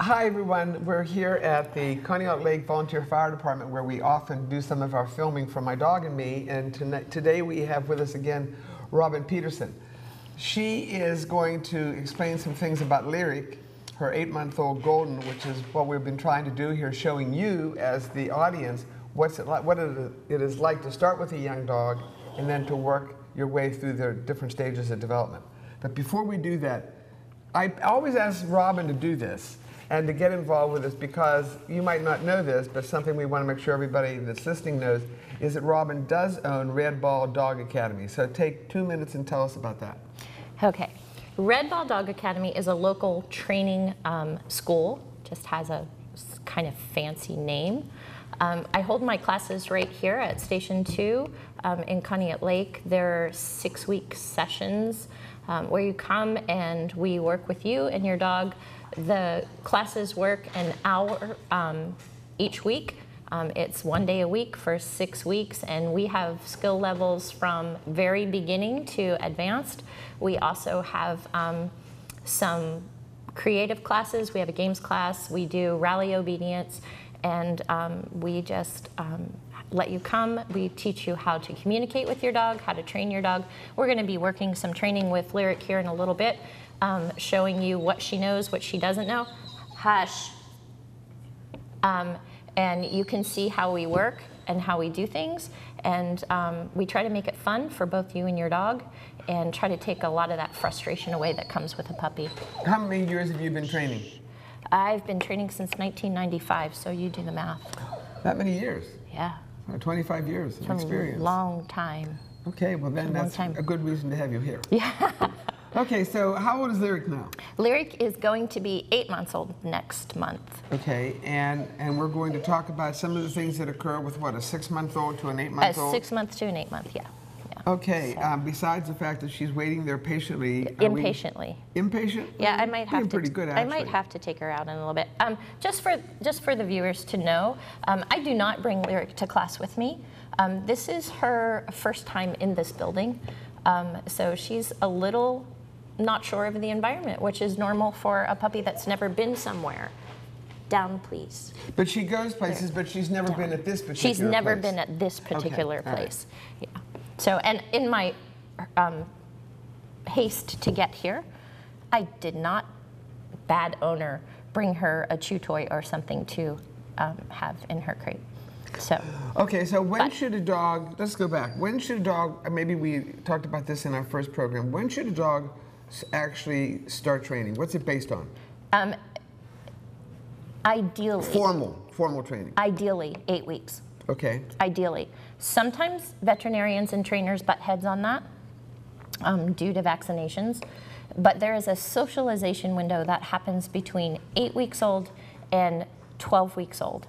Hi, everyone. We're here at the Conneaut Lake Volunteer Fire Department where we often do some of our filming for my dog and me. And tonight, today we have with us again Robin Peterson. She is going to explain some things about Lyric, her eight month old Golden, which is what we've been trying to do here, showing you as the audience what's it like, what it is like to start with a young dog and then to work your way through the different stages of development. But before we do that, I always ask Robin to do this and to get involved with us because you might not know this, but something we want to make sure everybody that's listening knows is that Robin does own Red Ball Dog Academy. So take two minutes and tell us about that. Okay. Red Ball Dog Academy is a local training um, school, just has a kind of fancy name. Um, I hold my classes right here at Station 2 um, in Conneaut Lake. There are six week sessions um, where you come and we work with you and your dog. The classes work an hour um, each week. Um, it's one day a week for six weeks, and we have skill levels from very beginning to advanced. We also have um, some creative classes. We have a games class. We do rally obedience, and um, we just um, let you come. We teach you how to communicate with your dog, how to train your dog. We're going to be working some training with Lyric here in a little bit, um, showing you what she knows, what she doesn't know. Hush. Um, and you can see how we work and how we do things. And um, we try to make it fun for both you and your dog and try to take a lot of that frustration away that comes with a puppy. How many years have you been training? I've been training since 1995, so you do the math. That many years? Yeah. 25 years of experience. A long time. Okay, well then that's time. a good reason to have you here. Yeah. Okay, so how old is Lyric now? Lyric is going to be eight months old next month. Okay, and and we're going to talk about some of the things that occur with what a six-month-old to an eight-month-old. A six months to an eight-month, yeah. Okay, so. um, besides the fact that she's waiting there patiently. Impatiently. We, impatient? Yeah, I might have to. pretty good, actually. I might have to take her out in a little bit. Um, just for just for the viewers to know, um, I do not bring Lyric to class with me. Um, this is her first time in this building, um, so she's a little not sure of the environment, which is normal for a puppy that's never been somewhere down, please. But she goes places, there. but she's never down. been at this particular She's never place. been at this particular okay. place. Right. Yeah. So, and in my um, haste to get here, I did not, bad owner, bring her a chew toy or something to um, have in her crate. So. Okay, so when but, should a dog, let's go back. When should a dog, maybe we talked about this in our first program, when should a dog actually start training? What's it based on? Um, ideally. Formal, formal training. Ideally, eight weeks. Okay. Ideally. Sometimes veterinarians and trainers butt heads on that um, due to vaccinations, but there is a socialization window that happens between eight weeks old and 12 weeks old.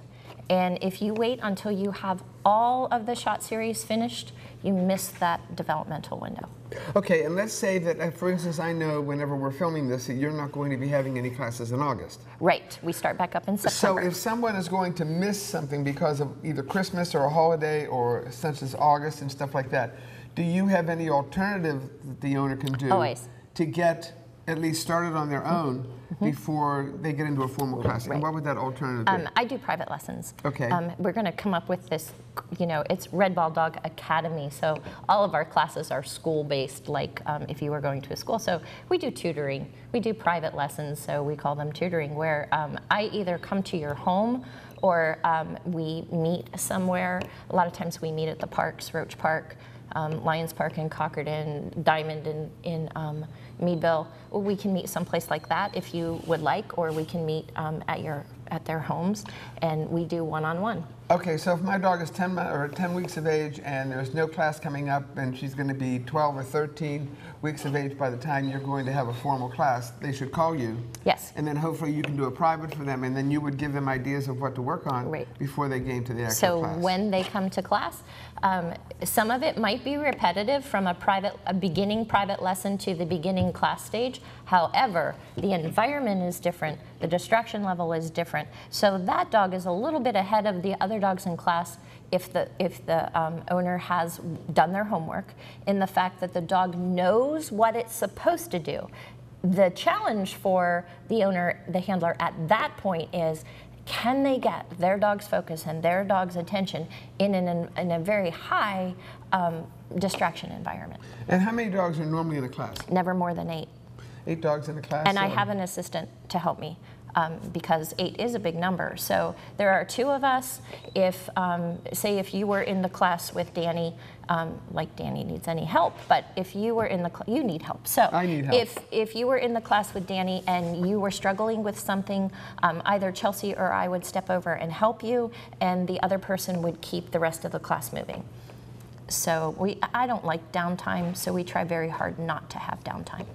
And if you wait until you have all of the shot series finished, you miss that developmental window. Okay, and let's say that, uh, for instance, I know whenever we're filming this that you're not going to be having any classes in August. Right, we start back up in September. So if someone is going to miss something because of either Christmas or a holiday or such as August and stuff like that, do you have any alternative that the owner can do Always. to get at least started on their own mm-hmm. before they get into a formal class? Right. And what would that alternative be? Um, I do private lessons. Okay. Um, we're going to come up with this, you know, it's Red Ball Dog Academy. So all of our classes are school based, like um, if you were going to a school. So we do tutoring. We do private lessons, so we call them tutoring, where um, I either come to your home or um, we meet somewhere. A lot of times we meet at the parks, Roach Park um, Lions Park in Cochranton, Diamond in, in um, Meadville. We can meet someplace like that if you would like, or we can meet um, at your at their homes, and we do one-on-one. Okay, so if my dog is 10, or 10 weeks of age and there's no class coming up and she's going to be 12 or 13 weeks of age by the time you're going to have a formal class, they should call you. Yes. And then hopefully you can do a private for them and then you would give them ideas of what to work on right. before they get into the actual so class. So when they come to class, um, some of it might be repetitive from a private, a beginning private lesson to the beginning class stage. However, the environment is different, the distraction level is different. So that dog is a little bit ahead of the other dogs in class if the, if the um, owner has done their homework in the fact that the dog knows what it's supposed to do. the challenge for the owner, the handler at that point is can they get their dog's focus and their dog's attention in, an, in a very high um, distraction environment? And how many dogs are normally in a class? Never more than eight. Eight dogs in a class? And I have an assistant to help me um, because eight is a big number. So there are two of us. If, um, say, if you were in the class with Danny, um, like Danny needs any help, but if you were in the, cl- you need help. So I need help. if if you were in the class with Danny and you were struggling with something, um, either Chelsea or I would step over and help you, and the other person would keep the rest of the class moving. So we, I don't like downtime, so we try very hard not to have downtime.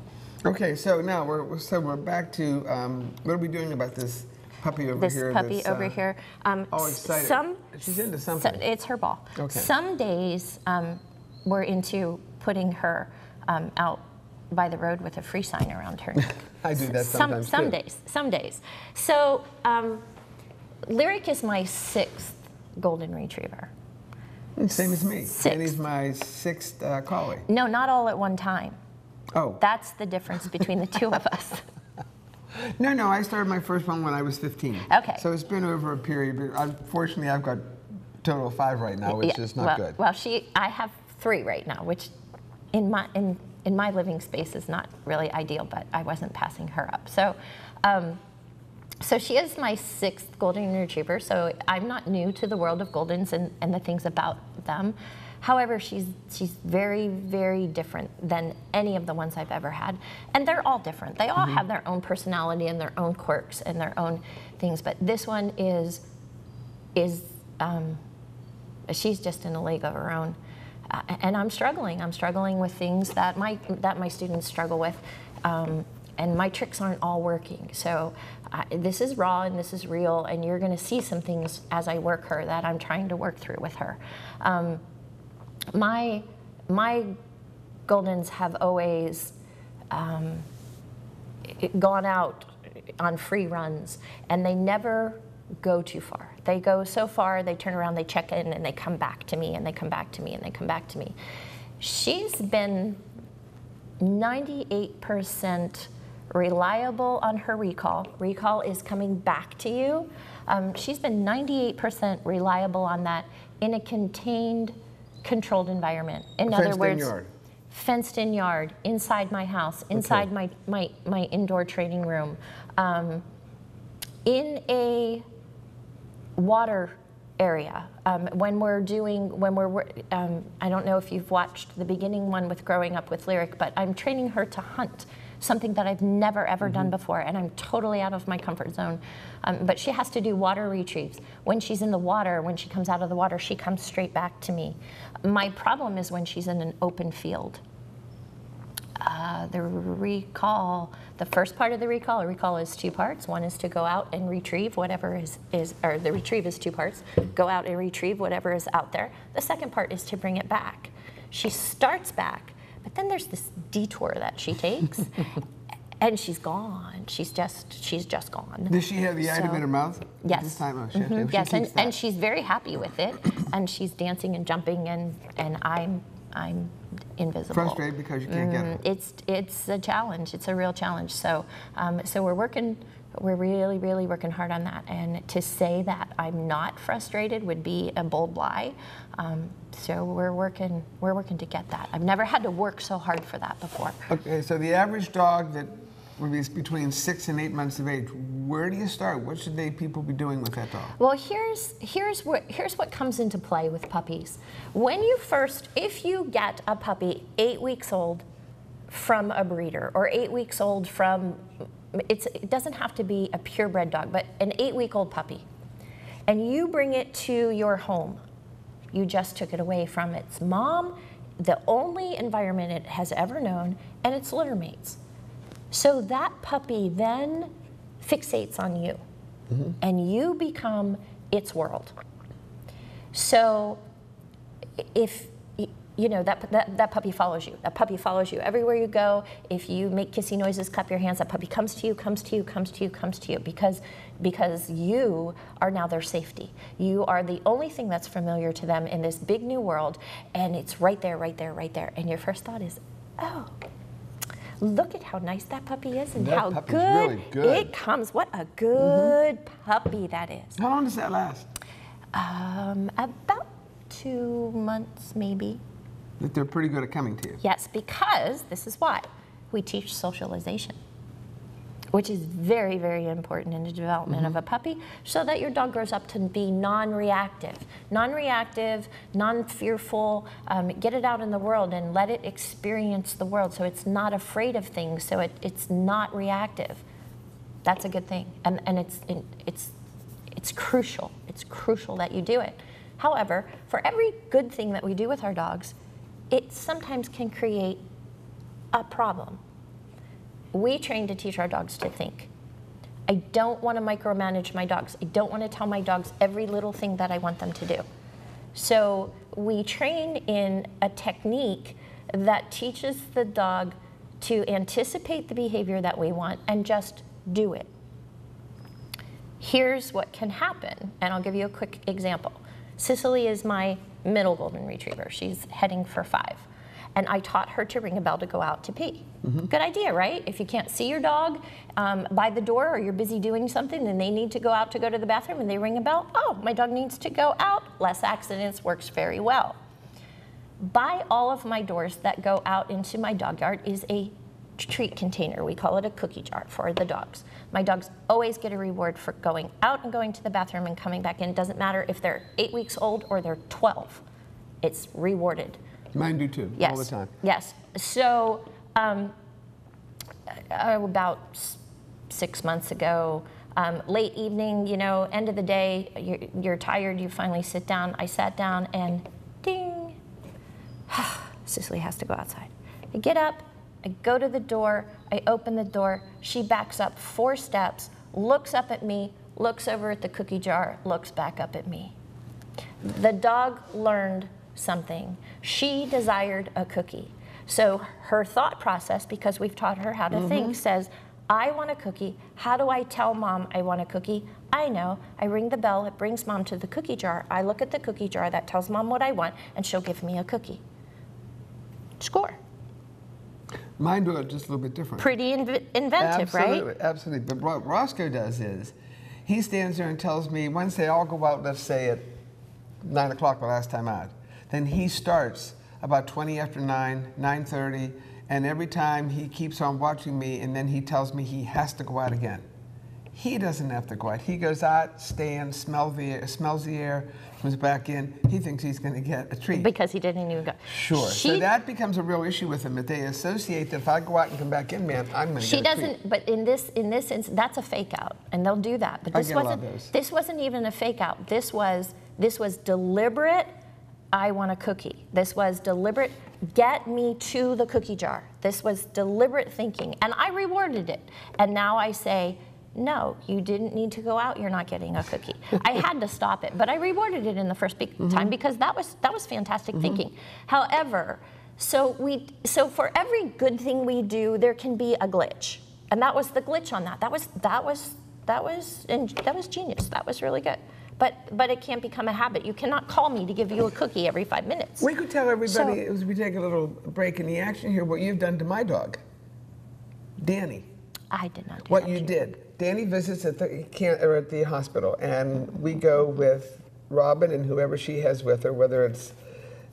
Okay, so now we're so we're back to um, what are we doing about this puppy over this here? This puppy over uh, here. Um, s- excited. Some, She's into so- something. it's her ball. Okay. Some days um, we're into putting her um, out by the road with a free sign around her neck. I do that some, sometimes some too. days, some days. So um, Lyric is my sixth golden retriever. Same as me. And he's my sixth uh, collie. No, not all at one time. Oh, That's the difference between the two of us. no, no, I started my first one when I was 15. Okay. So it's been over a period, but unfortunately I've got total of five right now, which Yeah, is not well, good. Well, she, I have three right now, which in my in in my living space is not really ideal, but I wasn't passing her up. So, um, so she is my sixth golden retriever. So I'm not new to the world of goldens and, and the things about them. However, she's she's very very different than any of the ones I've ever had, and they're all different. They all have their own personality and their own quirks and their own things. But this one is is um, she's just in a league of her own. Uh, and I'm struggling. I'm struggling with things that my that my students struggle with, um, and my tricks aren't all working. So uh, this is raw and this is real, and you're going to see some things as I work her that I'm trying to work through with her. Um, my my Goldens have always um, gone out on free runs and they never go too far. They go so far, they turn around, they check in, and they come back to me, and they come back to me, and they come back to me. She's been 98% reliable on her recall. Recall is coming back to you. Um, she's been 98% reliable on that in a contained, controlled environment. In other words, yard. fenced in yard, inside my house, inside Okay. my, my, my indoor training room, um, in a water area. Um, when we're doing, when we're, um, I don't know if you've watched the beginning one with Growing Up with Lyric, but I'm training her to hunt, something that I've never ever done before, and I'm totally out of my comfort zone. Um, but she has to do water retrieves. When she's in the water, when she comes out of the water, she comes straight back to me. My problem is when she's in an open field. Uh, the recall, the first part of the recall, a recall is two parts. One is to go out and retrieve whatever is, is or the retrieve is two parts. Go out and retrieve whatever is out there. The second part is to bring it back. She starts back, but then there's this detour that she takes, and she's gone. She's just, she's just gone. Does she have the item So- in her mouth? Yes. This time? Oh, she, Mhm. She yes, and, that. and she's very happy with it, and she's dancing and jumping, and, and I'm, I'm invisible. Frustrated because you can't get her. Mm, It's, it's a challenge. It's a real challenge. So, um, so we're working, we're really, really working hard on that. And to say that I'm not frustrated would be a bold lie. Um, so we're working, we're working to get that. I've never had to work so hard for that before. Okay, so the average dog that would be between six and eight months of age, where do you start? What should they people be doing with that dog? Well, here's here's what here's what comes into play with puppies. When you first, if you get a puppy eight weeks old from a breeder, or eight weeks old from, it doesn't have to be a purebred dog, but an eight-week-old puppy, and you bring it to your home, you just took it away from its mom, the only environment it has ever known, and its litter mates. So that puppy then fixates on you, mm-hmm. and you become its world. So if you know that, that that puppy follows you, that puppy follows you everywhere you go. If you make kissy noises, clap your hands. That puppy comes to you, comes to you, comes to you, comes to you because because you are now their safety. You are the only thing that's familiar to them in this big new world, and it's right there, right there, right there. And your first thought is, oh, look at how nice that puppy is and That how good, really good. Mm-hmm. it comes. What a good puppy that is. How long does that last? Um, about two months, maybe. That they're pretty good at coming to you. Yes, because this is why we teach socialization, which is very, very important in the development of a puppy, so that your dog grows up to be non reactive. Non reactive, non fearful, um, get it out in the world and let it experience the world so it's not afraid of things, so it, it's not reactive. That's a good thing. And, and it's, it's, it's crucial. It's crucial that you do it. However, for every good thing that we do with our dogs, it sometimes can create a problem. We train to teach our dogs to think. I don't want to micromanage my dogs. I don't want to tell my dogs every little thing that I want them to do. So we train in a technique that teaches the dog to anticipate the behavior that we want and just do it. Here's what can happen, and I'll give you a quick example. Cicely is my middle golden retriever. She's heading for five. And I taught her to ring a bell to go out to pee. Good idea, right? If you can't see your dog um, by the door or you're busy doing something and they need to go out to go to the bathroom and they ring a bell, oh, my dog needs to go out. Less accidents works very well. By all of my doors that go out into my dog yard is a treat container. We call it a cookie jar for the dogs. My dogs always get a reward for going out and going to the bathroom and coming back in. It doesn't matter if they're eight weeks old or they're 12. It's rewarded. Mine do too, Yes. all the time. Yes. So um, uh, about six months ago, um, late evening, you know, end of the day, you're, you're tired, you finally sit down. I sat down and ding, Cicely has to go outside. I get up, I go to the door, I open the door. She backs up four steps, looks up at me, looks over at the cookie jar, looks back up at me. The dog learned something. She desired a cookie. So her thought process, because we've taught her how to mm-hmm. think, says, I want a cookie. How do I tell mom I want a cookie? I know. I ring the bell, it brings mom to the cookie jar. I look at the cookie jar that tells mom what I want, and she'll give me a cookie. Score. Mine do it just a little bit different. Pretty inv- inventive, absolutely, right? Absolutely. But what Roscoe does is, he stands there and tells me once they all go out, let's say at nine o'clock the last time out, then he starts about 20 after nine, 9:30, and every time he keeps on watching me, and then he tells me he has to go out again. He doesn't have to go out. He goes out, stands, smells the air, smells the air, comes back in. He thinks he's going to get a treat. Because he didn't even go. Sure. so that becomes a real issue with them. If they associate that if I go out and come back in, man, I'm going to She get a treat. doesn't, but in this, in this instance, that's a fake out, and they'll do that. But this get a lot of wasn't, this wasn't even a fake out. This was, this was deliberate. I want a cookie. This was deliberate. Get me to the cookie jar. This was deliberate thinking, and I rewarded it. And now I say, no, you didn't need to go out. You're not getting a cookie. I had to stop it, but I rewarded it in the first big Mm-hmm. time because that was that was fantastic thinking. However, so we so for every good thing we do, there can be a glitch, and that was the glitch on that. That was that was that was and that was genius. That was really good. But but it can't become a habit. You cannot call me to give you a cookie every five minutes. We could tell everybody So- as we take a little break in the action here what you've done to my dog, Danny. I did not do What you did. Danny visits at the can or at the hospital, and we go with Robin and whoever she has with her, whether it's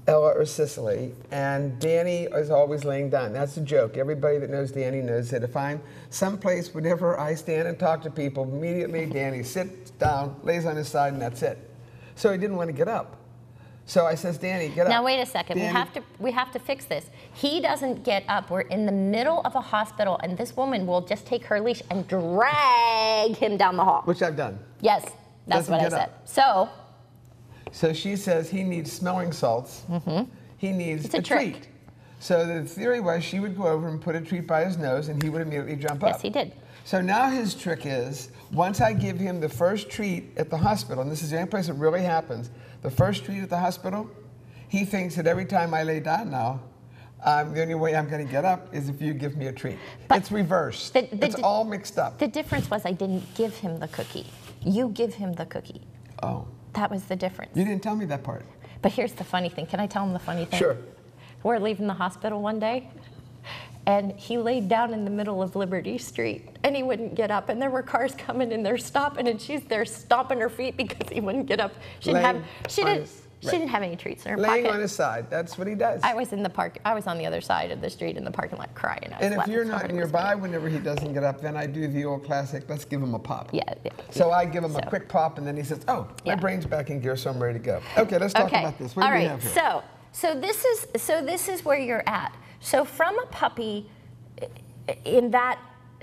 Ella or Cicely. And Danny is always laying down. That's a joke. Everybody that knows Danny knows that if I'm someplace, whenever I stand and talk to people, immediately Danny sits down, lays on his side, and that's it. So he didn't want to get up. So I says, Danny, get up. Now wait a second. We have to we have to fix this. He doesn't get up. We're in the middle of a hospital, and this woman will just take her leash and drag him down the hall. Which I've done. Yes, that's Doesn't what I said. up. So So she says he needs smelling salts. Mm-hmm. He needs. It's a a, treat. So the theory was she would go over and put a treat by his nose, and he would immediately jump up. Yes, he did. So now his trick is once I give him the first treat at the hospital, and this is the only place it really happens, the first treat at the hospital, he thinks that every time I lay down now, um, the only way I'm going to get up is if you give me a treat. But it's reversed. the- the it's all mixed up. the difference was I didn't give him the cookie. You give him the cookie. oh, That was the difference. you didn't tell me that part. But here's the funny thing. Can I tell him the funny thing? Sure. We're leaving the hospital one day, And he laid down in the middle of Liberty Street and he wouldn't get up. And there were cars coming and they're stopping and she's there stomping her feet because he wouldn't get up. She didn't Laying have, she didn't, she didn't have any treats in her Laying pocket. on his side. That's what he does. I was in the park. I was on the other side of the street in the parking lot crying. And if you're not hard it was nearby whenever he doesn't get up, then I do the old classic, let's give him a pop. Yeah, yeah. So I give him a quick pop, and then he says, "Oh, my Yeah. brain's back in gear, so I'm ready to go." Okay, let's talk okay. about this. What All do we right. have here? So, so this is so this is where you're at. So from a puppy, in that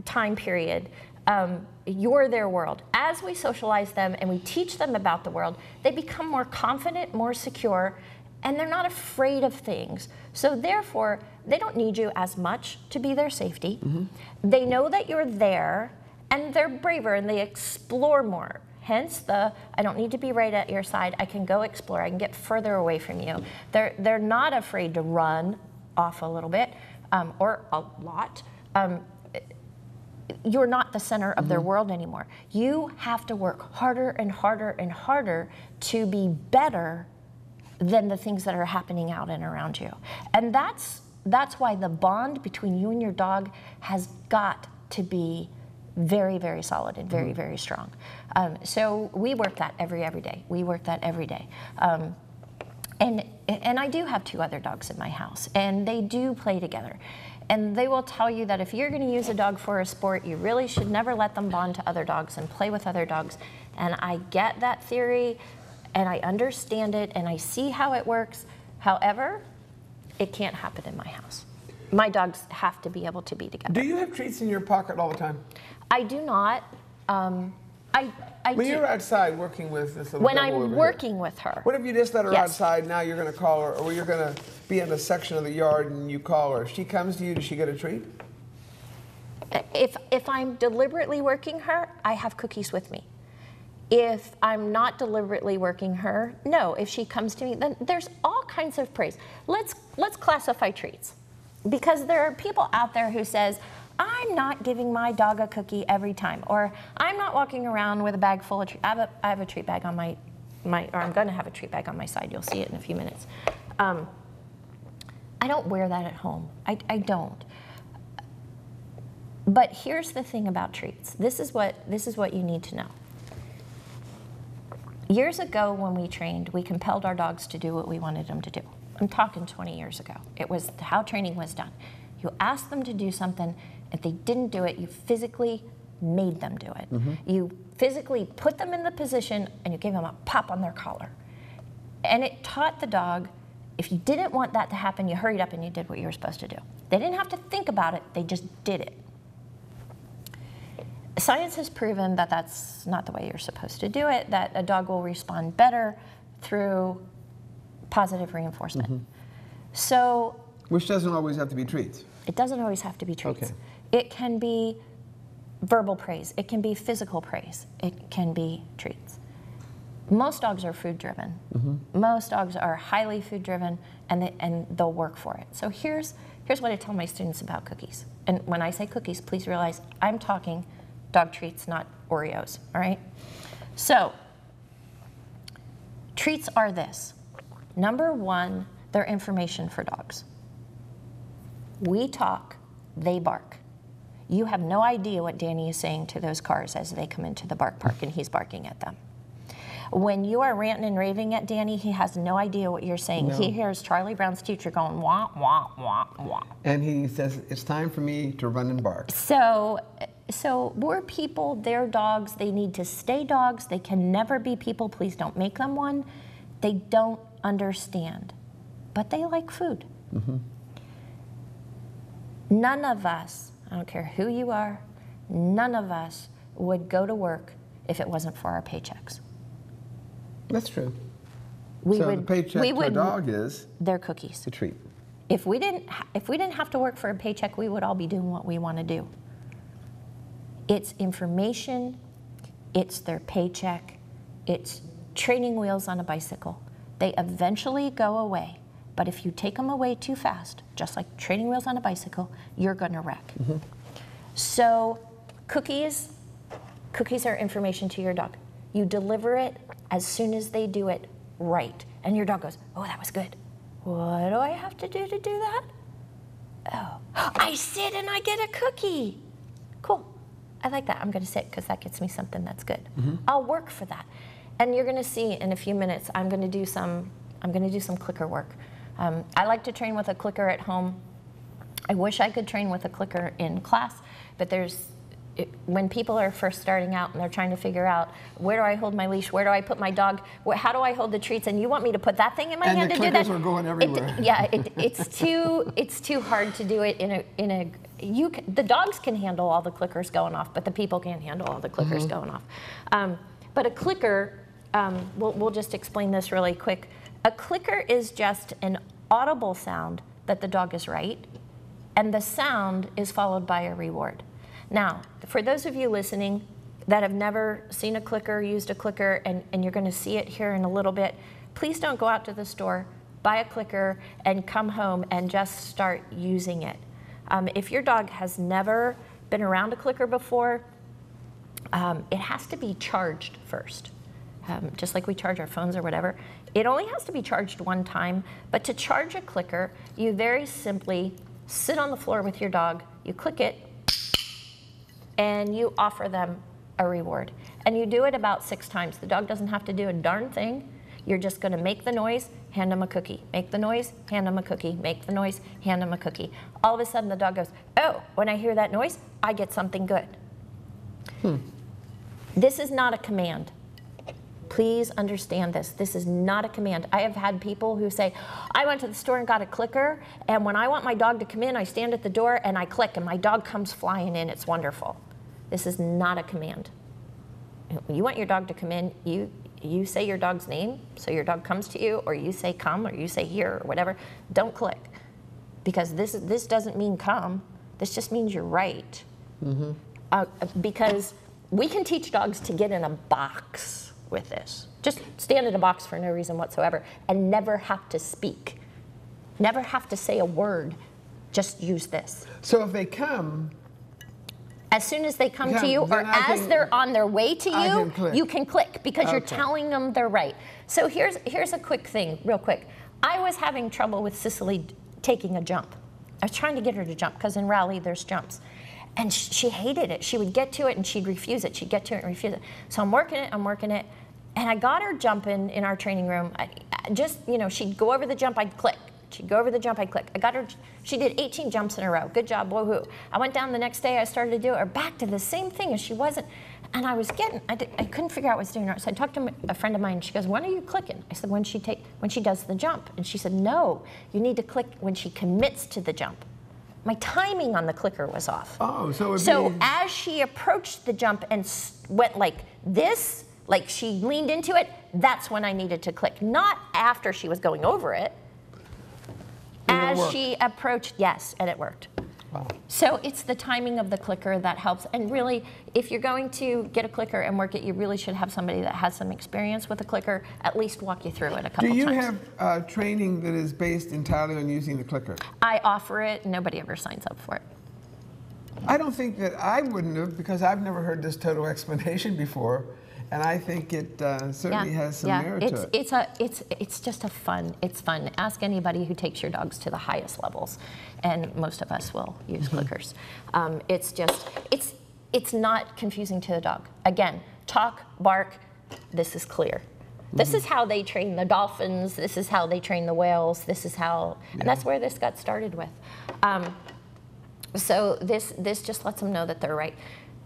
time period, um, you're their world. As we socialize them and we teach them about the world, they become more confident, more secure, and they're not afraid of things. So therefore, they don't need you as much to be their safety. They know that you're there, and they're braver and they explore more. Hence the I don't need to be right at your side. I can go explore. I can get further away from you. They're they're not afraid to run off a little bit um, or a lot. Um, you're not the center of their world anymore. You have to work harder and harder and harder to be better than the things that are happening out and around you. And that's that's why the bond between you and your dog has got to be very, very solid and very, very strong. Um, so we work that every every day. We work that every day. Um, and and I do have two other dogs in my house, and they do play together. And they will tell you that if you're going to use a dog for a sport, you really should never let them bond to other dogs and play with other dogs. And I get that theory, and I understand it, and I see how it works. However, it can't happen in my house. My dogs have to be able to be together. do you have treats in your pocket all the time? I do not. Um, I I When do, you're outside working with this little when I'm over here, working with her. What if you just let her Yes. outside? Now you're going to call her, or you're going to be in a section of the yard and you call her. If she comes to you, does she get a treat? if if I'm deliberately working her, I have cookies with me. If I'm not deliberately working her, no. If she comes to me, then there's all kinds of praise. Let's let's classify treats, because there are people out there who says. I'm not giving my dog a cookie every time, or I'm not walking around with a bag full of treats. I have have a treat bag on my, my, or I'm going to have a treat bag on my side. You'll see it in a few minutes. Um, I don't wear that at home. I, I don't. But here's the thing about treats. This is what this is what you need to know. Years ago when we trained, we compelled our dogs to do what we wanted them to do. I'm talking 20 years ago. It was how training was done. You asked them to do something, if they didn't do it, you physically made them do it. Mm-hmm. You physically put them in the position and you gave them a pop on their collar. And it taught the dog if you didn't want that to happen, you hurried up and you did what you were supposed to do. They didn't have to think about it, they just did it. Science has proven that that's not the way you're supposed to do it, that a dog will respond better through positive reinforcement. Mm-hmm. So Which doesn't always have to be treats. It doesn't always have to be treats. Okay. It can be verbal praise, it can be physical praise, it can be treats. Most dogs are food driven. Mm-hmm. Most dogs are highly food driven and, they, and they'll work for it. So here's, here's what I tell my students about cookies. And when I say cookies, please realize I'm talking dog treats, not Oreos, all right? So treats are this. Number one, they're information for dogs. We talk, they bark. You have no idea what Danny is saying to those cars as they come into the bark park and he's barking at them. When you are ranting and raving at Danny, he has no idea what you're saying. He hears Charlie Brown's teacher going wah, wah, wah, wah. And he says, It's time for me to run and bark. So, so we're people, they're dogs, they need to stay dogs, they can never be people, please don't make them one. They don't understand, but they like food. Mm-hmm. None of us, I don't care who you are, none of us would go to work if it wasn't for our paychecks. That's true. We so would, the paycheck we to a would, dog is they're cookies. a treat. If we didn't, if we didn't have to work for a paycheck, we would all be doing what we want to do. It's information, it's their paycheck, it's training wheels on a bicycle. They eventually go away, but if you take them away too fast, just like training wheels on a bicycle, you're going to wreck. So, cookies, cookies are information to your dog. You deliver it as soon as they do it right, and your dog goes, "Oh, that was good." What do I have to do to do that? Oh, I sit and I get a cookie. Cool. I like that. I'm going to sit because that gets me something that's good. I'll work for that. And you're going to see in a few minutes. I'm going to do some. I'm going to do some clicker work. Um, I like to train with a clicker at home. I wish I could train with a clicker in class, but there's it, when people are first starting out and they're trying to figure out where do I hold my leash, where do I put my dog, how do I hold the treats, and you want me to put that thing in my And hand the to do that? clickers are going It- everywhere. yeah, it, it's too it's too hard to do it in a in a you can, the dogs can handle all the clickers going off, but the people can't handle all the clickers Mm-hmm. going off. Um, but a clicker, um, we'll, we'll just explain this really quick. A clicker is just an audible sound that the dog is right, and the sound is followed by a reward. Now, for those of you listening that have never seen a clicker, used a clicker, and, and you're going to see it here in a little bit, please don't go out to the store, buy a clicker, and come home and just start using it. Um, if your dog has never been around a clicker before, um, it has to be charged first, um, just like we charge our phones or whatever. It only has to be charged one time, but to charge a clicker, you very simply sit on the floor with your dog, you click it, and you offer them a reward. And you do it about six times. The dog doesn't have to do a darn thing. You're just going to make the noise, hand them a cookie. Make the noise, hand them a cookie. Make the noise, hand them a cookie. All of a sudden, the dog goes, Oh, when I hear that noise, I get something good. Hmm. This is not a command. Please understand this. This is not a command. I have had people who say, I went to the store and got a clicker, and when I want my dog to come in, I stand at the door and I click, and my dog comes flying in. It's wonderful. This is not a command. You want your dog to come in, you, you say your dog's name, so your dog comes to you, or you say come, or you say here, or whatever. Don't click. Because this, this doesn't mean come, this just means you're right uh, because we can teach dogs to get in a box with this. Just stand in a box for no reason whatsoever and never have to speak, never have to say a word. Just use this. So if they come, As soon as they come to you, or as can- they're on their way to you, can you can click because you're telling them they're right. So here's here's a quick thing, real quick. I was having trouble with Cicely taking a jump. I was trying to get her to jump because in rally there's jumps, and she hated it. She would get to it and she'd refuse it. She'd get to it and refuse it. So I'm working it. I'm working it, and I got her jumping in our training room. I, I just you know she'd go over the jump, I'd click. She'd go over the jump, I'd click. I got her, she did 18 jumps in a row. Good job, woohoo. I went down the next day, I started to do her back to the same thing as she wasn't. And I was getting, I, did, I couldn't figure out what was doing wrong. So I talked to a friend of mine, and she goes, when are you clicking? I said, when she, take, when she does the jump. And she said, no, you need to click when she commits to the jump. My timing on the clicker was off. oh, so it So be, as she approached the jump and went like this, like she leaned into it, that's when I needed to click. Not after she was going over it. And it As she approached, yes, and it worked. Wow. So it's the timing of the clicker that helps. And really, if you're going to get a clicker and work it, you really should have somebody that has some experience with a clicker, at least walk you through it a couple times. do you times. have uh, training that is based entirely on using the clicker? I offer it, nobody ever signs up for it. I don't think that I wouldn't have because I've never heard this total explanation before, and I think it uh, certainly has some yeah. merit it's, to it. It's a it's it's just a fun. It's fun. Ask anybody who takes your dogs to the highest levels, and most of us will use Mm-hmm. clickers. Um, it's just it's it's not confusing to the dog. Again, talk, bark. This is clear. This Mm-hmm. is how they train the dolphins. This is how they train the whales. This is how, and that's where this got started with. Um, so this this just lets them know that they're right.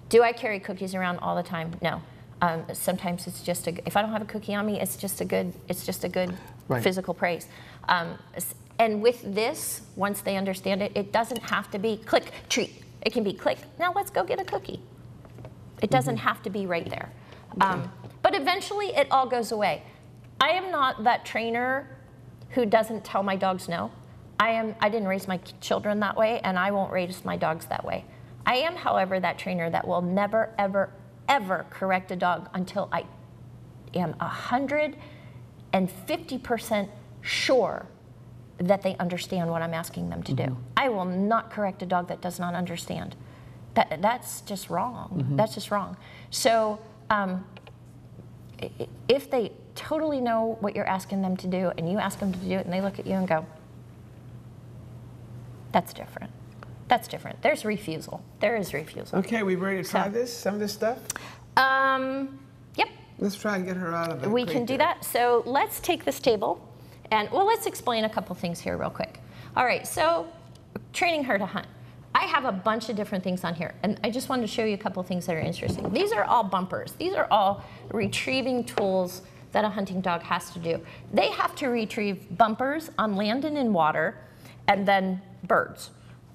Do I carry cookies around all the time? No. Um, sometimes it's just a, if I don't have a cookie on me, it's just a good it's just a good Right. physical praise. Um, and with this, once they understand it, it doesn't have to be click treat. It can be click. Now let's go get a cookie. It doesn't have to be right there. Um, but eventually, it all goes away. I am not that trainer who doesn't tell my dogs no. I am. I didn't raise my children that way, and I won't raise my dogs that way. I am, however, that trainer that will never, ever, ever correct a dog until I am hundred and fifty percent sure that they understand what I'm asking them to do. I will not correct a dog that does not understand. That, that's just wrong. That's just wrong. So um, if they totally know what you're asking them to do and you ask them to do it and they look at you and go, That's different. That's different. There's refusal. There is refusal. Okay, we ready to try So- this? Some of this stuff? Um, yep, Let's try and get her out of the we can do that. So let's take this table and, well, let's explain a couple things here real quick. All right, so training her to hunt. I have a bunch of different things on here, and I just wanted to show you a couple things that are interesting. These are all bumpers. These are all retrieving tools that a hunting dog has to do. They have to retrieve bumpers on land and in water, and then birds.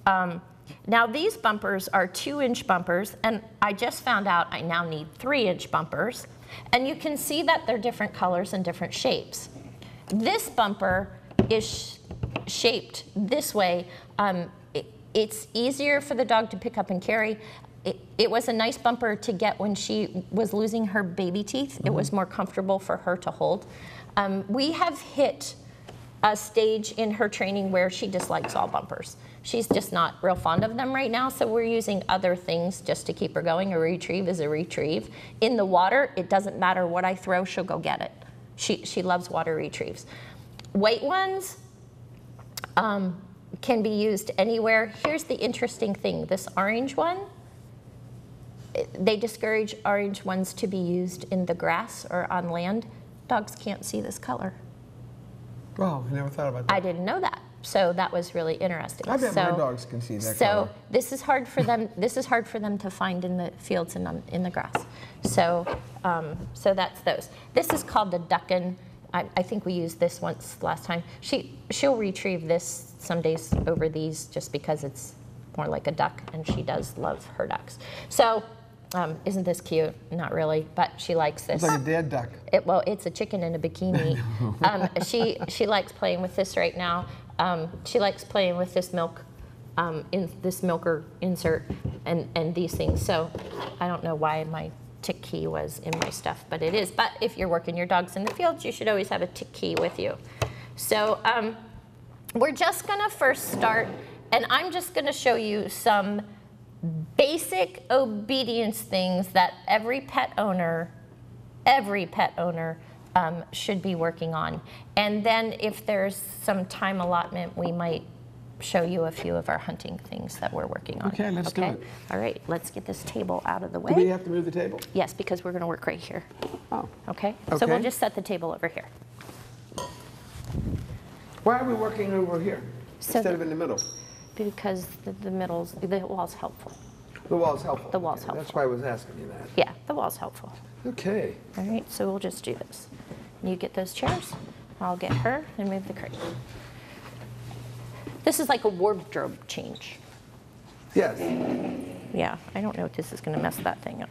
Um, now these bumpers are two inch bumpers, and I just found out I now need three inch bumpers. And you can see that they're different colors and different shapes. This bumper is sh- shaped this way. Um, it- it's easier for the dog to pick up and carry. It, it was a nice bumper to get when she was losing her baby teeth. It was more comfortable for her to hold. Um, we have hit a stage in her training where she dislikes all bumpers. She's just not real fond of them right now, so we're using other things just to keep her going. A retrieve is a retrieve. In the water, it doesn't matter what I throw, she'll go get it. She, she loves water retrieves. White ones um, can be used anywhere. Here's the interesting thing this orange one, they discourage orange ones to be used in the grass or on land. Dogs can't see this color. Wow, I never thought about that. I didn't know that. So that was really interesting. I bet my so, dogs can see that So color. this is hard for them. This is hard for them to find in the fields and on, in the grass. So um, so that's those. This is called the Dokken. I, I think we used this once last time. She she'll retrieve this some days over these just because it's more like a duck, and she does love her ducks. So. Um, isn't this cute? Not really, but she likes this. It's like a dead duck. It, well, it's a chicken in a bikini. um, she she likes playing with this right now. Um, she likes playing with this milk, um, in this milker insert, and and these things. So I don't know why my tick key was in my stuff, but it is. But if you're working your dogs in the fields, you should always have a tick key with you. So um, we're just gonna first start, and I'm just gonna show you some basic obedience things that every pet owner, every pet owner um, should be working on. And then if there's some time allotment, we might show you a few of our hunting things that we're working on. Okay, let's do it. All right, let's get this table out of the way. Do we have to move the table? yes, because we're going to work right here. Oh. Okay? okay? So we'll just set the table over here. Why are we working over here So instead the- of in the middle? Because the, the middles, the wall's helpful. The wall's helpful. The wall's Okay, That's why I was asking you that. Yeah, the wall's helpful. Okay. All right, so we'll just do this. You get those chairs, I'll get her and move the crate. This is like a wardrobe change. Yes. Yeah, I don't know if this is gonna mess that thing up.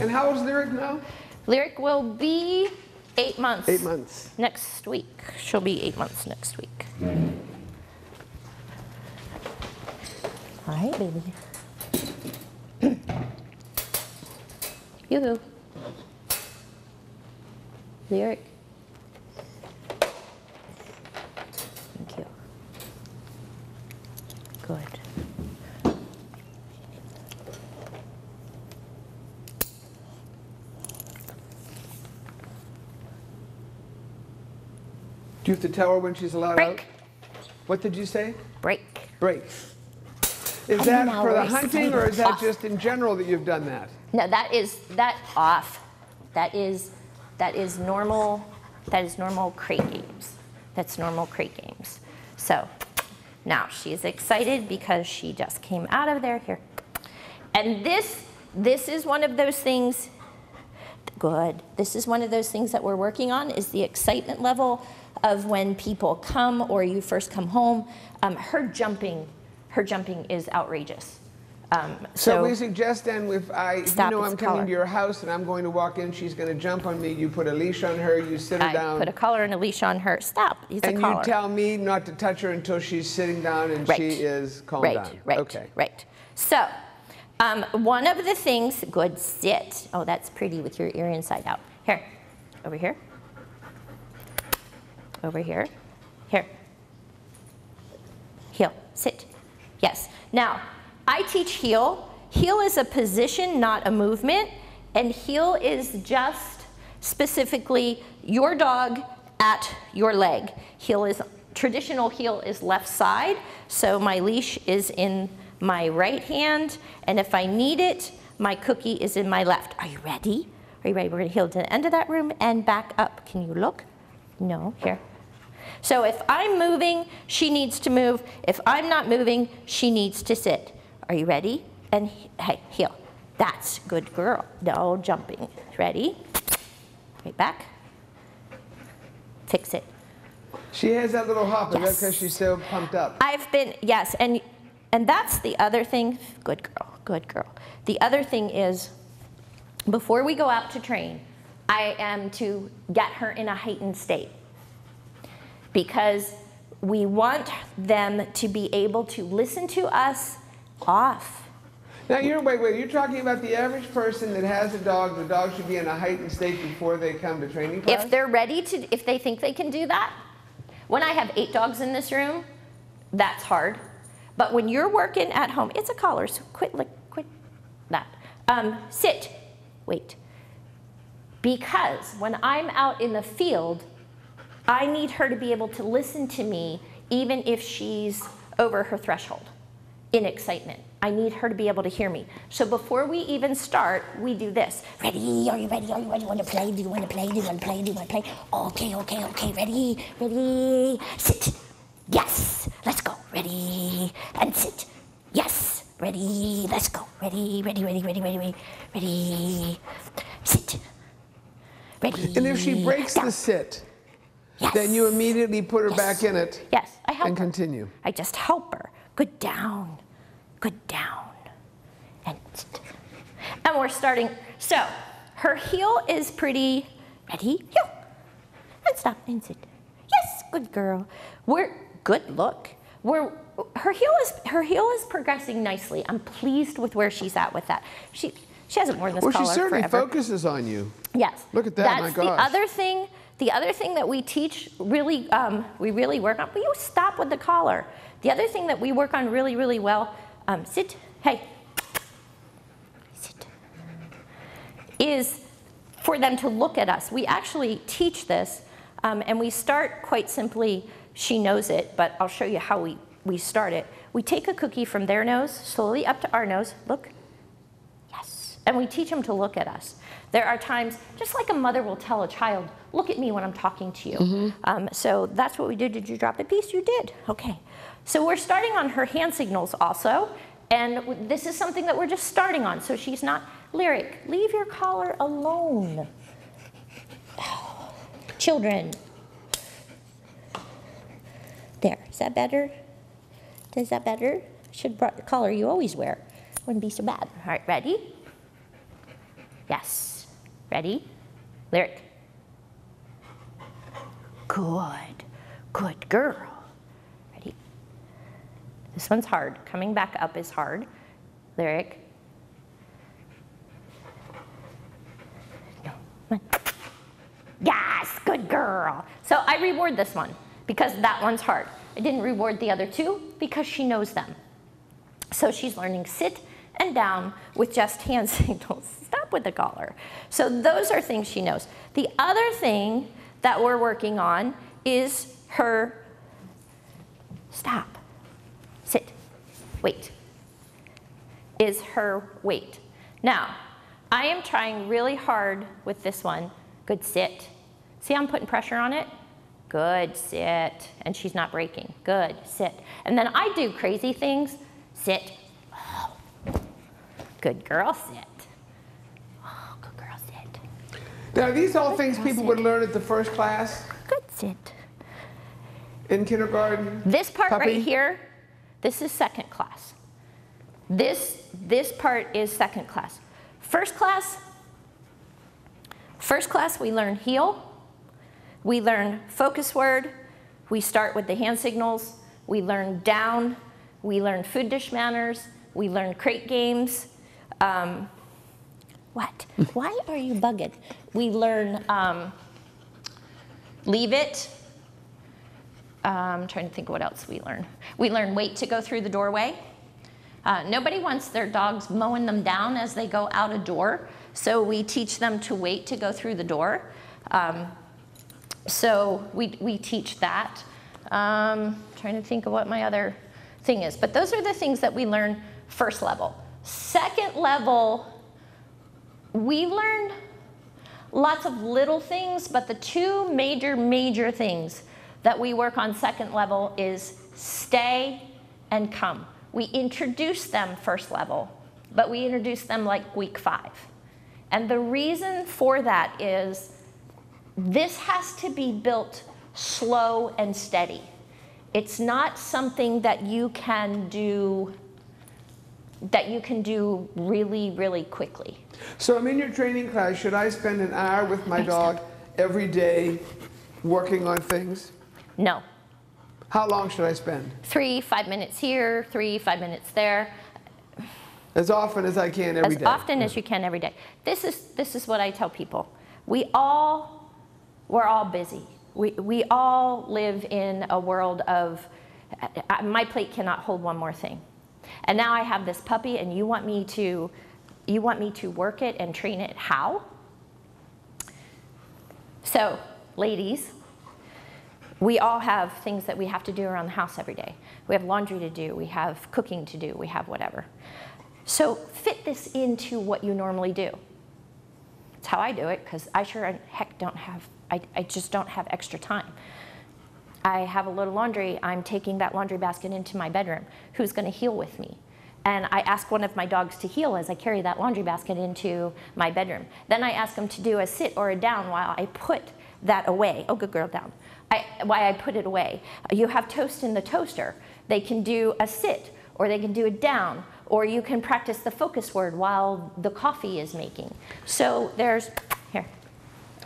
And how old is Lyric now? Lyric will be eight months. Eight months. Next week. She'll be eight months next week. All right, baby. Yoo-hoo. Lyric. Thank you. Good. Do you have to tell her when she's allowed out? Break. What did you say? Break. Break. Is that for the hunting or is that just in general that you've done that? No, that is that off. That is that is normal. That is normal crate games. That's normal crate games. So now she's excited because she just came out of there here. And this this is one of those things. Good. This is one of those things that we're working on is the excitement level of when people come or you first come home. Um, her jumping, her jumping is outrageous. Um, So, we suggest then if I, if you know I'm coming collar. to your house and I'm going to walk in, she's going to jump on me, you put a leash on her, you sit her I down. put a collar and a leash on her. Stop. It's and you tell me not to touch her until she's sitting down and right. she is calmed right, down. Right. Okay. Right. So, um, one of the things. Good. Sit. Oh, that's pretty with your ear inside out. Here. Over here. Over here. Here. Heel. Sit. Yes. Now, I teach heel. Heel is a position, not a movement. And heel is just specifically your dog at your leg. Heel is traditional heel is left side, so my leash is in my right hand, and if I need it, my cookie is in my left. Are you ready? Are you ready? We're gonna heel to the end of that room and back up. Can you look? No, here. So if I'm moving, she needs to move. If I'm not moving, she needs to sit. Are you ready? And hey, heel. That's good girl. No jumping. Ready? Right back. Fix it. She has that little hop. Yes. because she's so pumped up? I've been yes, and and that's the other thing. Good girl, good girl. The other thing is, before we go out to train, I am to get her in a heightened state because we want them to be able to listen to us off. Now you're wait, wait. You're talking about the average person that has a dog. The dog should be in a heightened state before they come to training class. If they're ready to, if they think they can do that, when I have eight dogs in this room, that's hard. But when you're working at home, it's a collar, so quit, like, quit that. Um, sit, wait. Because when I'm out in the field, I need her to be able to listen to me even if she's over her threshold in excitement. I need her to be able to hear me. So before we even start, we do this. Ready? Are you ready? Are you ready? Want to play? Do you want to play? Do you want to play? Do you want to play? Okay, okay, okay. Ready? Ready? Sit. Yes. Let's go. Ready? And sit. Yes. Ready? Let's go. Ready? Ready? Ready? Ready? Ready? Ready? Ready? Sit. Ready? and if she breaks down. the sit, yes. then you immediately put her back in it Yes, I help and her. continue. I just help her. Good down, good down. And, and we're starting. So her heel is pretty ready. Heel. And stop and sit. Yes, good girl. We're good look. We're her heel is her heel is progressing nicely. I'm pleased with where she's at with that. She she hasn't worn this Well, she certainly forever. focuses on you. Yes. Look at that, my That's the other thing. The other thing that we teach really, um, we really work on. Will you stop with the collar? The other thing that we work on really, really well. Um, sit. Hey. Sit. Is for them to look at us. We actually teach this, um, and we start quite simply. She knows it, but I'll show you how we we start it. We take a cookie from their nose slowly up to our nose. Look. Yes. And we teach them to look at us. There are times, just like a mother will tell a child, look at me when I'm talking to you. Um, so that's what we did. Did you drop the piece? You did. Okay. So we're starting on her hand signals also. And this is something that we're just starting on. So she's not lyric. Leave your collar alone. Children. There. Is that better? Is that better? Should brought the collar you always wear. Wouldn't be so bad. All right, ready? Yes. Ready? Lyric. Good. Good girl. This one's hard. Coming back up is hard. Lyric. Yes, good girl. So I reward this one because that one's hard. I didn't reward the other two because she knows them. So she's learning sit and down with just hand signals. Stop with the collar. So those are things she knows. The other thing that we're working on is her stop, wait, is her weight. Now, I am trying really hard with this one. Good sit. See how I'm putting pressure on it? Good, sit. And she's not breaking. Good, sit. And then I do crazy things. Sit. Oh. Good girl, sit. Oh, good girl, sit. Now, are these all things people would learn at the first class Good sit. in kindergarten? This part Puppy? right here, this is second class. This, this part is second class. First class, first class we learn heel, we learn focus word, we start with the hand signals, we learn down, we learn food dish manners, we learn crate games. Um, what? Why are you bugging? We learn um, leave it, I'm trying to think what else we learn. We learn wait to go through the doorway. Uh, nobody wants their dogs mowing them down as they go out a door, so we teach them to wait to go through the door. Um, so we, we teach that. Um, trying to think of what my other thing is. But those are the things that we learn first level. Second level, we learn lots of little things, but the two major, major things that we work on second level is stay and come. We introduce them first level, but we introduce them like week five. And the reason for that is this has to be built slow and steady. It's not something that you can do that you can do really, really quickly. So I'm in your training class. Should I spend an hour with my dog every day working on things? No. How long should I spend? Three, five minutes here, three, five minutes there, As often as I can every as day. often as you can every day. This is, this is what I tell people. We all, we're all busy. We, we all live in a world of, uh, my plate cannot hold one more thing. And now I have this puppy and you want me to, you want me to work it and train it how? So, ladies, we all have things that we have to do around the house every day. We have laundry to do, we have cooking to do, we have whatever. So fit this into what you normally do. It's how I do it because I sure heck don't have, I, I just don't have extra time. I have a load of laundry, I'm taking that laundry basket into my bedroom. Who's going to heel with me? And I ask one of my dogs to heel as I carry that laundry basket into my bedroom. Then I ask them to do a sit or a down while I put that away. Oh, good girl, down. I, why I put it away. You have toast in the toaster. They can do a sit or they can do a down or you can practice the focus word while the coffee is making. So there's, here,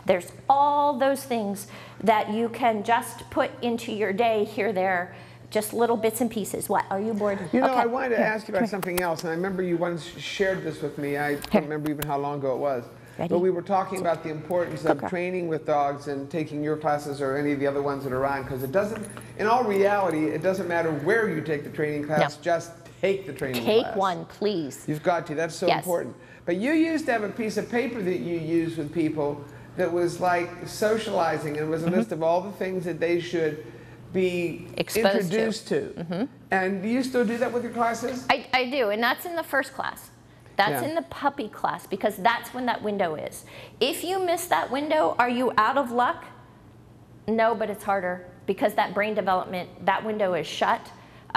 there's all those things that you can just put into your day here, there, just little bits and pieces. What, are you bored? You know, Okay, I wanted to here, ask you about something else, and I remember you once shared this with me. I Here. don't remember even how long ago it was. Ready? But we were talking about the importance of girl. training with dogs and taking your classes or any of the other ones that are on, because it doesn't, in all reality, it doesn't matter where you take the training class, No. just take the training class. Take class. one, please. You've got to. That's so Yes. important. But you used to have a piece of paper that you used with people that was like socializing, and it was a Mm-hmm. list of all the things that they should be Exposed to. Mm-hmm. introduced to. And do you still do that with your classes? I, I do, and that's in the first class. That's Yeah. in the puppy class because that's when that window is. If you miss that window, are you out of luck? No, but it's harder because that brain development, that window is shut.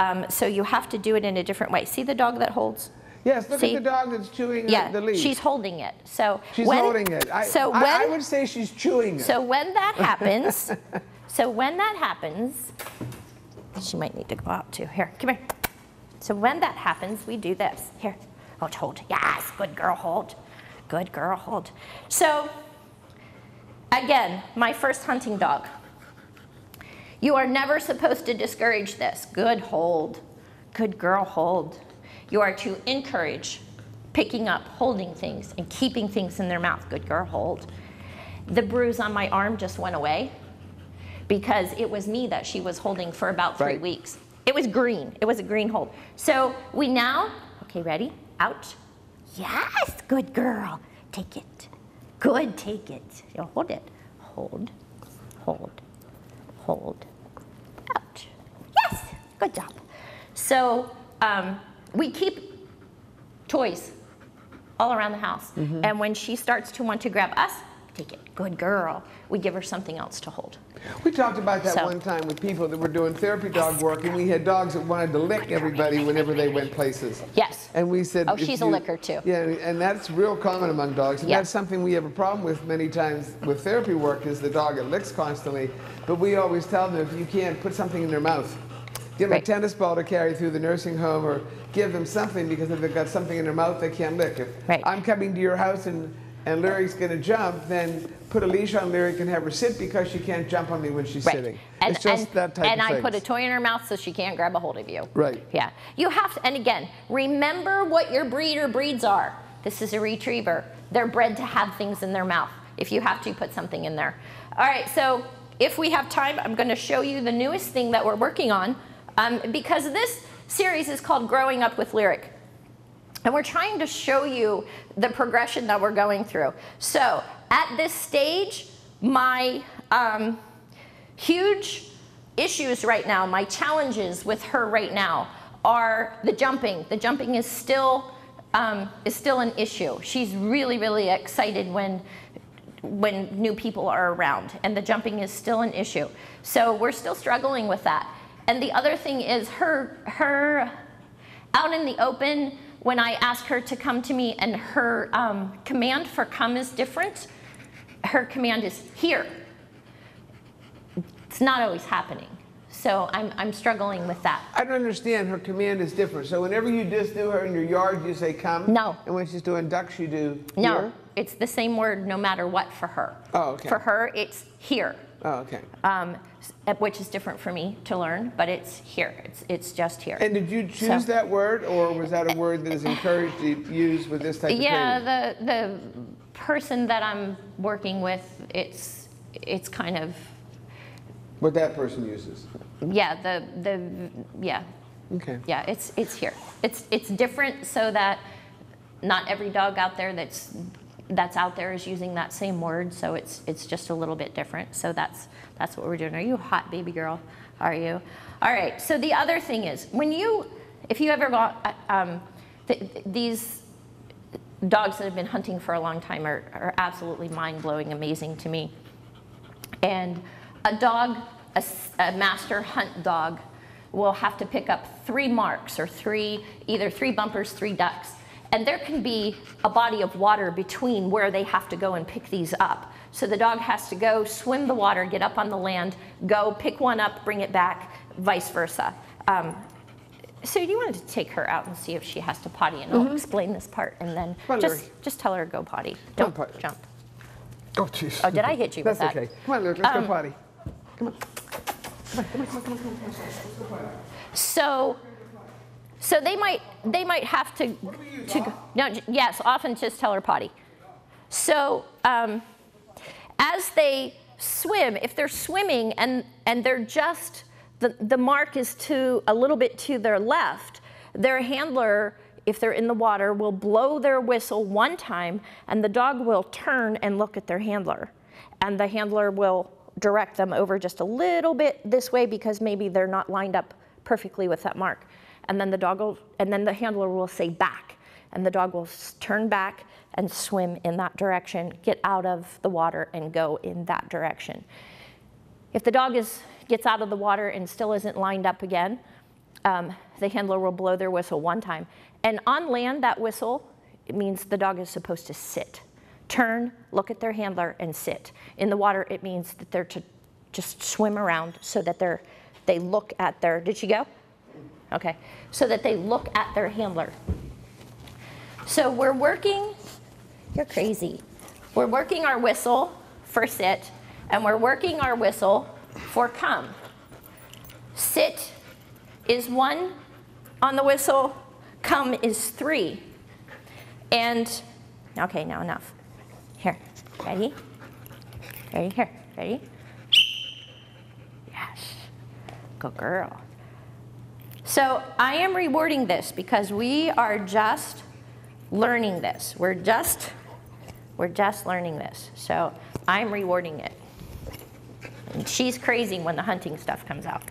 Um, so you have to do it in a different way. See the dog that holds? Yes, look See? at the dog that's chewing Yeah, the leaf. she's holding it. So She's when, holding it. I, so I- when I would say she's chewing it. So when that happens, so when that happens, she might need to go out too. Here, come here. So when that happens, we do this. Here, hold, hold. Yes, good girl, hold. Good girl, hold. So again, my first hunting dog. You are never supposed to discourage this. Good hold. Good girl, hold. You are to encourage picking up, holding things, and keeping things in their mouth. Good girl, hold. The bruise on my arm just went away because it was me that she was holding for about three Right. weeks. It was green. It was a green hold. So we now, okay, ready? Out. Yes, good girl. Take it. Good, take it. You hold it. Hold, hold, hold. Out. Yes, good job. So um, we keep toys all around the house. And when she starts to want to grab us, take it. Good girl. We give her something else to hold. we talked about that So- one time with people that were doing therapy dog work, and we had dogs that wanted to lick everybody whenever they went places. Yes. And we said, Oh, she's a licker, too. Yeah, and that's real common among dogs. And Yeah. that's something we have a problem with many times with therapy work is the dog that licks constantly. But we always tell them if you can't put something in their mouth, give them Right. a tennis ball to carry through the nursing home or give them something because if they've got something in their mouth, they can't lick. If Right. I'm coming to your house and, and Lyric's going to jump, then put a leash on Lyric and have her sit because she can't jump on me when she's sitting. And, it's just and, that type and of I thing. put a toy in her mouth so she can't grab a hold of you. Right. Yeah. You have to, and again, remember what your breed or breeds are. This is a retriever. They're bred to have things in their mouth. If you have to, put something in there. All right, so if we have time, I'm going to show you the newest thing that we're working on um, because this series is called Growing Up with Lyric. And we're trying to show you the progression that we're going through. So at this stage, my um, huge issues right now, my challenges with her right now are the jumping. The jumping is still um, is still an issue. She's really, really excited when when new people are around, and the jumping is still an issue. So we're still struggling with that. And the other thing is her her out in the open when I ask her to come to me, and her um, command for come is different. Her command is here. It's not always happening. So I'm, I'm struggling with that. I don't understand. Her command is different. So whenever you just do her in your yard, you say come. No. And when she's doing ducks, you do No, here? it's the same word no matter what for her. Oh, okay. For her, it's here, Oh, okay. um, which is different for me to learn, but it's here. It's, it's just here. And did you choose So- that word, or was that a word that is encouraged to use with this type of yeah, training? the, the person that I'm working with, it's, it's kind of, What that person uses. yeah, the, the, yeah, Okay. yeah, it's, it's here. It's, it's different so that not every dog out there that's, that's out there is using that same word, so it's, it's just a little bit different. So that's, that's what we're doing. Are you hot, baby girl? Are you? All right, so the other thing is, when you, if you ever got, uh, um, th- th- these dogs that have been hunting for a long time are, are absolutely mind-blowing, amazing to me. And a dog, a master hunt dog, will have to pick up three marks or three, either three bumpers, three ducks. And there can be a body of water between where they have to go and pick these up. So the dog has to go swim the water, get up on the land, go pick one up, bring it back, vice versa. Um, so you wanted to take her out and see if she has to potty, and I'll explain this part, and then Come just just tell her to go potty. Don't potty. jump. Oh, jeez. Oh, did I hit you with That's that? okay. Come on, Luke, let's Um, go potty. So, so they might they might have to to no yes often just tell her potty. So um, as they swim, if they're swimming and and they're just the the mark is to a little bit to their left, their handler. If they're in the water, will blow their whistle one time, and the dog will turn and look at their handler, and the handler will direct them over just a little bit this way because maybe they're not lined up perfectly with that mark. And then the dog will, and then the handler will say back, and the dog will turn back and swim in that direction, get out of the water and go in that direction. If the dog is, gets out of the water and still isn't lined up again, um, the handler will blow their whistle one time. And on land, that whistle, it means the dog is supposed to sit. Turn, look at their handler, and sit. In the water, it means that they're to just swim around so that they're, they look at their, did she go? Okay, so that they look at their handler. So we're working, you're crazy. We're working our whistle for sit, and we're working our whistle for come. Sit is one on the whistle, come is three. And, okay, now enough. Here, ready? Ready, here, ready? Yes, good girl. So I am rewarding this because we are just learning this. We're just, we're just learning this. So I'm rewarding it. And she's crazy when the hunting stuff comes out.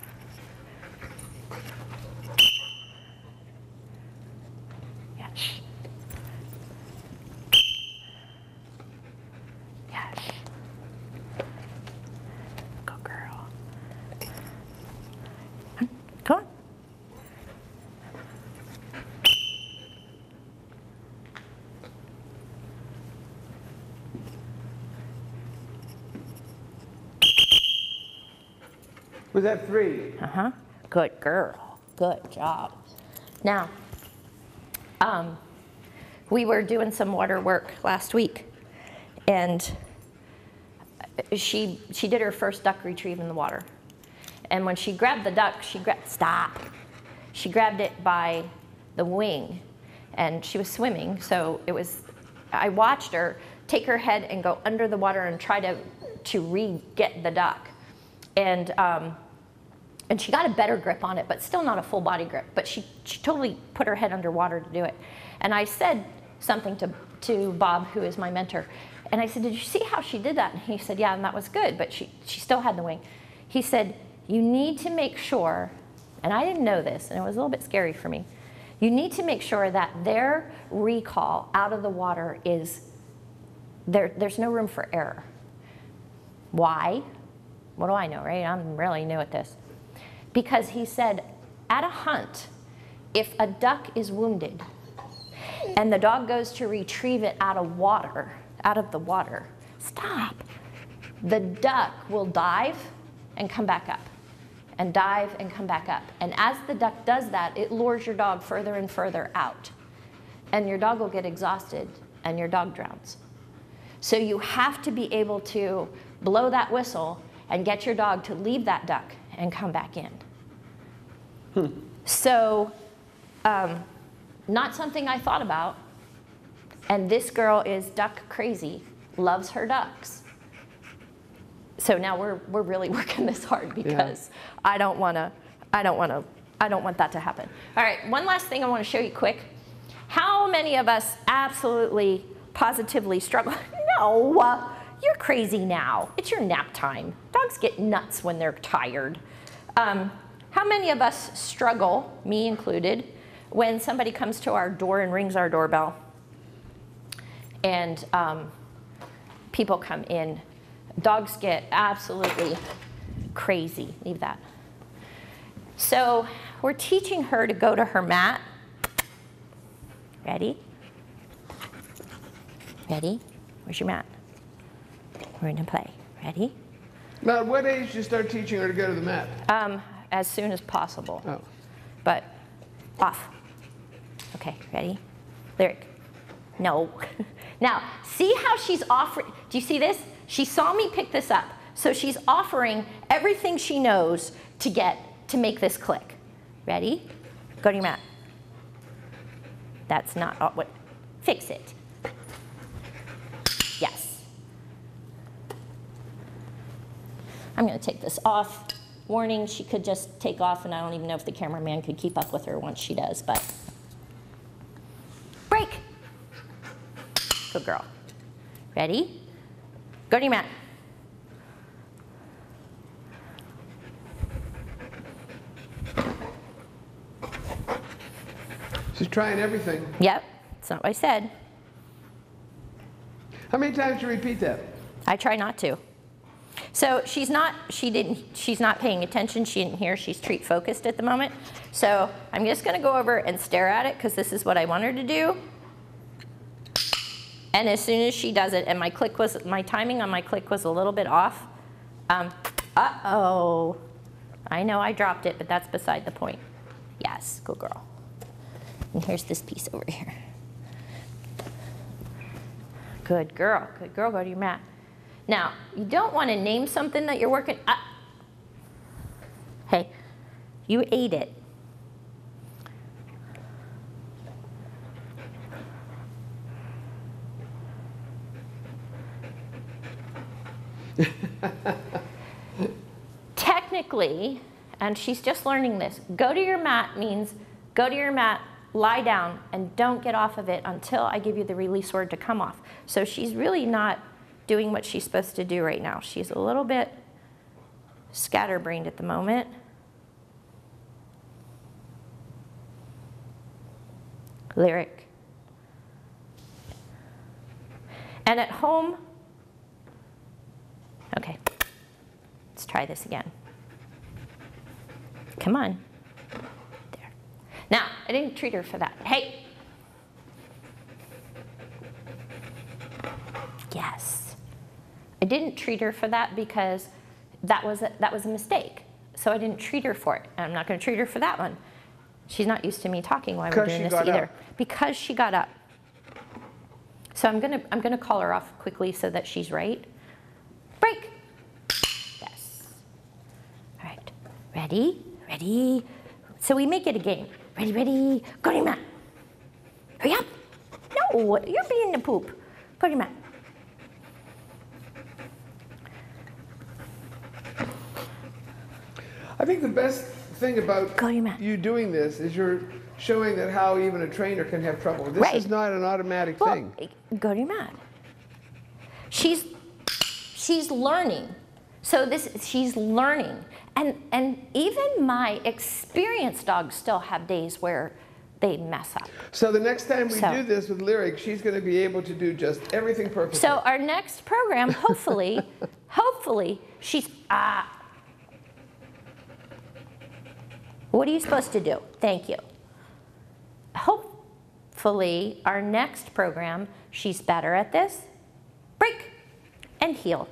That three? Uh huh. Good girl. Good job. Now, um, we were doing some water work last week, and she she did her first duck retrieve in the water. And when she grabbed the duck, she grabbed stop. She grabbed it by the wing, and she was swimming. So it was. I watched her take her head and go under the water and try to to re-get the duck, and. Um, and she got a better grip on it, but still not a full body grip. But she, she totally put her head underwater to do it. And I said something to, to Bob, who is my mentor, and I said, Did you see how she did that? And he said, Yeah, and that was good, but she, she still had the wing. He said, you need to make sure, and I didn't know this, and it was a little bit scary for me. You need to make sure that their recall out of the water is there, there's no room for error. Why? What do I know, right? I'm really new at this. Because he said, at a hunt, if a duck is wounded and the dog goes to retrieve it out of water, out of the water, stop. The duck will dive and come back up and dive and come back up. And as the duck does that, it lures your dog further and further out. And your dog will get exhausted and your dog drowns. So you have to be able to blow that whistle and get your dog to leave that duck and come back in. So, um, not something I thought about. And this girl is duck crazy, loves her ducks. So now we're, we're really working this hard because I don't want to, I don't want to, I don't want that to happen. All right, one last thing I want to show you quick. How many of us absolutely, positively struggle? No, uh, you're crazy now. It's your nap time. Dogs get nuts when they're tired. Um, how many of us struggle, me included, when somebody comes to our door and rings our doorbell and um, people come in? Dogs get absolutely crazy. Leave that. So we're teaching her to go to her mat. Ready? Ready? Where's your mat? We're gonna play. Ready? Now, at what age did you start teaching her to go to the mat? Um, as soon as possible. Oh. But off. Okay, ready? Lyric. No. now, see how she's offering. Do you see this? She saw me pick this up. So she's offering everything she knows to get to make this click. Ready? Go to your mat. That's not all- what. Fix it. Yes. I'm going to take this off. Warning, she could just take off, and I don't even know if the cameraman could keep up with her once she does, but. Break! Good girl. Ready? Go to your mat. She's trying everything. Yep, that's not what I said. How many times did you repeat that? I try not to. So she's not, she didn't, she's not paying attention. She didn't hear. She's treat focused at the moment. So I'm just going to go over and stare at it because this is what I want her to do. And as soon as she does it, and my click was, my timing on my click was a little bit off. Um, uh-oh. I know I dropped it, but that's beside the point. Yes, good girl. And here's this piece over here. Good girl, good girl, go to your mat. Now, you don't want to name something that you're working. Uh, hey, you ate it. Technically, and she's just learning this, go to your mat means go to your mat, lie down, and don't get off of it until I give you the release word to come off. So she's really not doing what she's supposed to do right now. She's a little bit scatterbrained at the moment. Lyric. And at home, okay, let's try this again. Come on. There. Now, I didn't treat her for that. Hey. Yes. I didn't treat her for that because that was a, that was a mistake. So I didn't treat her for it. And I'm not going to treat her for that one. She's not used to me talking while we're doing this either. up. Because she got up. So I'm going to I'm going to call her off quickly so that she's right. Break. Yes. All right. Ready? Ready? So we make it a game. Ready, ready? Go to your mat. Hurry up. No, you're being the poop. Go to your mat. Think the best thing about Go to your mat. you doing this is you're showing that how even a trainer can have trouble. This Right. is not an automatic Well, thing. go to your mat. She's she's learning. So this she's learning. And And, and even my experienced dogs still have days where they mess up. So the next time we So- do this with Lyric, she's going to be able to do just everything perfectly. So our next program, hopefully, hopefully, she's ah. What are you supposed to do? Thank you. Hopefully, our next program, she's better at this. Break and heel.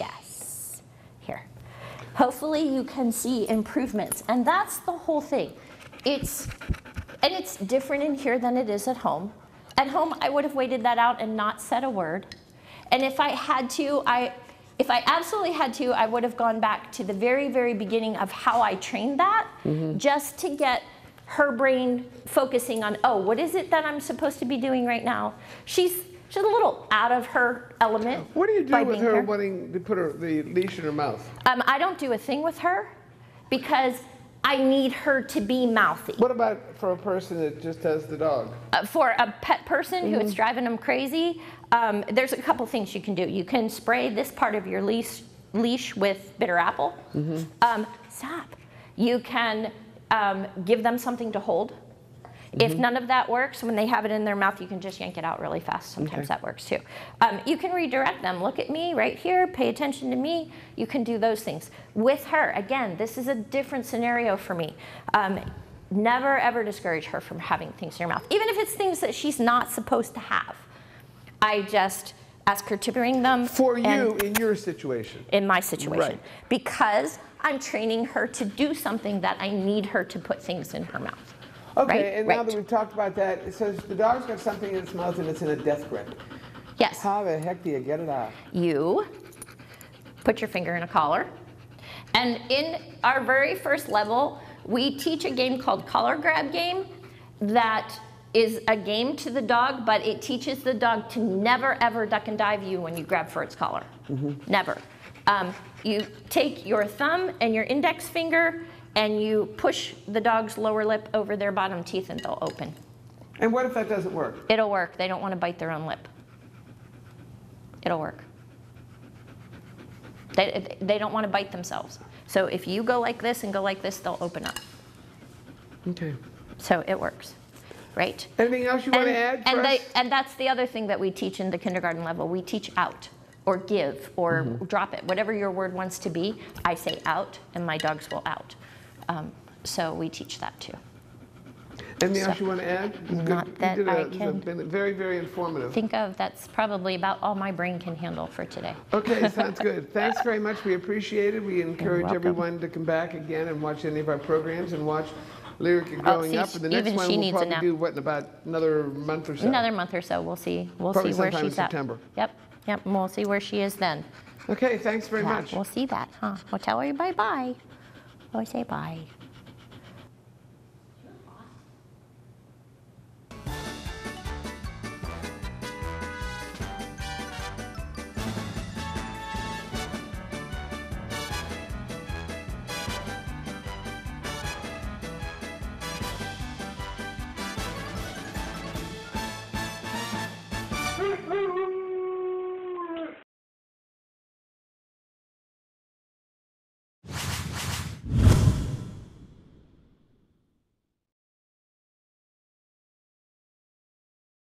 Yes. Here. Hopefully, you can see improvements, and that's the whole thing. It's and it's different in here than it is at home. At home, I would have waited that out and not said a word. And if I had to, I, if I absolutely had to, I would have gone back to the very, very beginning of how I trained that, just to get her brain focusing on, oh, what is it that I'm supposed to be doing right now? She's she's a little out of her element. what do you do with being her wanting to put her, the leash in her mouth? Um, I don't do a thing with her because I need her to be mouthy. What about for a person that just has the dog? Uh, for a pet person who Mm-hmm. it's driving them crazy, um, there's a couple things you can do. You can spray this part of your leash, leash with bitter apple. Mm-hmm. Um, stop. You can um, give them something to hold. If Mm-hmm. none of that works, when they have it in their mouth, you can just yank it out really fast. Sometimes that works too. Um, you can redirect them. Look at me right here. Pay attention to me. You can do those things. With her, again, this is a different scenario for me. Um, never ever discourage her from having things in her mouth, even if it's things that she's not supposed to have. I just ask her to bring them For you in your situation. in my situation Right. because I'm training her to do something that I need her to put things in her mouth. Okay, Right, and now that we've talked about that, it says the dog's got something in its mouth and it's in a death grip. Yes, How the heck do you get it out? you put your finger in a collar. And in our very first level, we teach a game called collar grab game that is a game to the dog, but it teaches the dog to never ever duck and dive you when you grab for its collar. Never. Um, you take your thumb and your index finger and you push the dog's lower lip over their bottom teeth and they'll open. And what if that doesn't work? It'll work. They don't want to bite their own lip. It'll work. They, they don't want to bite themselves. So if you go like this and go like this, they'll open up. Okay. So it works, right? Anything else you want to add and, they, and that's the other thing that we teach in the kindergarten level. We teach out or give or Mm-hmm. drop it. Whatever your word wants to be, I say out and my dogs will out. Um, so we teach that too. Anything else you want to add? Not that a- I can been very, very informative. Think of that's probably about all my brain can handle for today. Okay, sounds good. Thanks very much. We appreciate it. We encourage everyone to come back again and watch any of our programs and watch Lyrica Oh, growing see, up. And the next one we'll probably do what in about another month or so. Another month or so, we'll see. We'll Probably see where sometime in she's at. Yep, yep. And we'll see where she is then. Okay, thanks very Yeah, much. We'll see that, huh? We'll tell her bye bye. Always say bye.